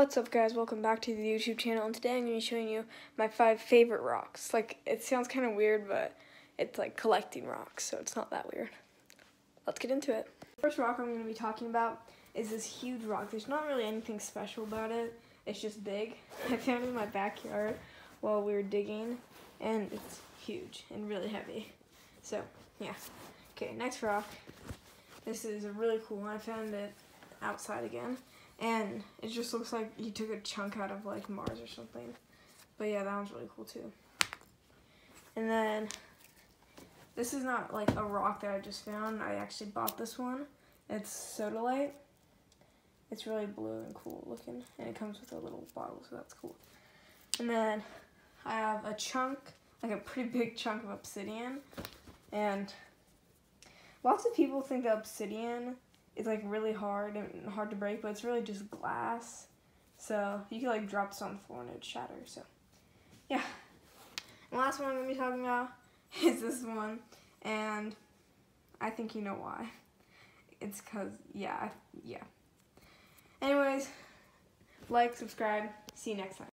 What's up guys, welcome back to the YouTube channel and today I'm going to be showing you my five favorite rocks. Like, it sounds kind of weird, but it's like collecting rocks, so it's not that weird. Let's get into it. The first rock I'm going to be talking about is this huge rock. There's not really anything special about it, it's just big. I found it in my backyard while we were digging, and it's huge and really heavy. So, yeah. Okay, next rock. This is a really cool one. I found it outside again. And it just looks like he took a chunk out of like Mars or something. But yeah, that one's really cool too. And then this is not like a rock that I just found. I actually bought this one. It's sodalite. It's really blue and cool looking. And it comes with a little bottle, so that's cool. And then I have a chunk, like a pretty big chunk of obsidian. And lots of people think that obsidian it's like really hard and hard to break, but it's really just glass. So you can like drop this on the floor and it would shatter. So yeah. And last one I'm gonna be talking about is this one, and I think you know why. It's cause yeah, yeah. Anyways, like, subscribe. See you next time.